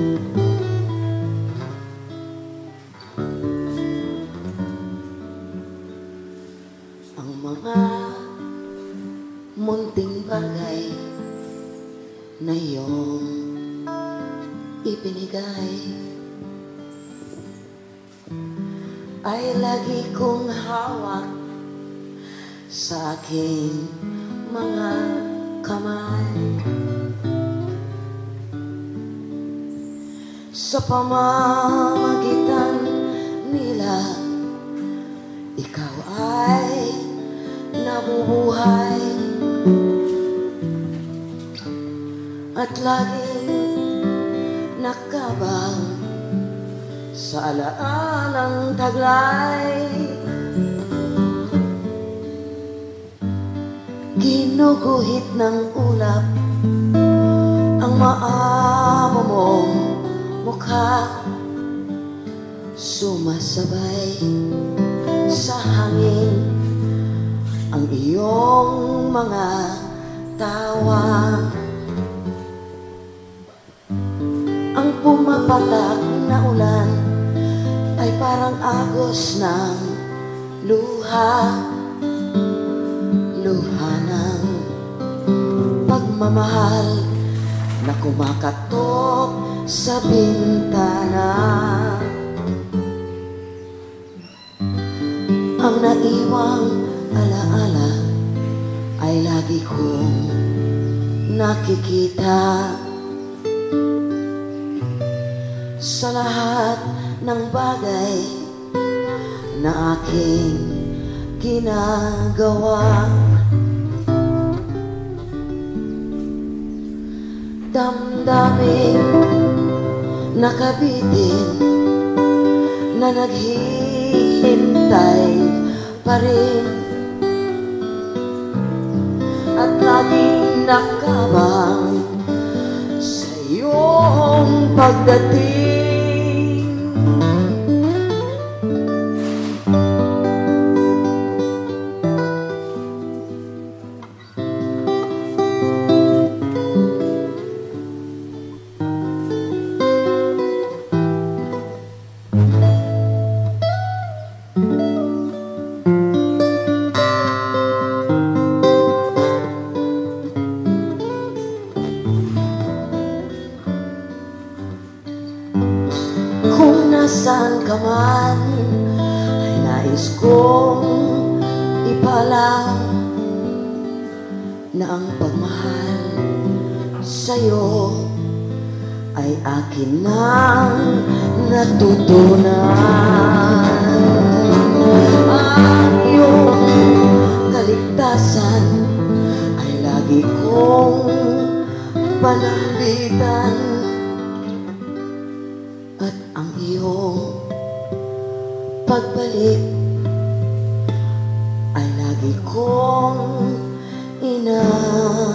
Ang mga munting bagay na iyong ipinigay ay lagi kong hawak sa aking mga kamay. Sa pamamagitan nila, ikaw ay nabubuhay at laging nakabang sa alaalang taglay. Ginuguhit ng ulap ang maamo sumasabay sa hangin ang iyong mga tawa. Ang pumapatak na ulan ay parang agos ng luha. Luha ng pagmamahal na kumakatok sa bintana ang naiwang alaala ay lagi kong nakikita. Sa lahat ng bagay na aking ginagawa damdamin nakabitin na naghihintay pa rin. At laging nakabang sa iyong pagdating. Kung nasaan ka man Ay nais kong ipalam Na ang pagmahal sa'yo Ay akin nang natutunan. Ang iyong kaligtasan Ay lagi kong panambitan pagbalik ay lagi kong inaasahan.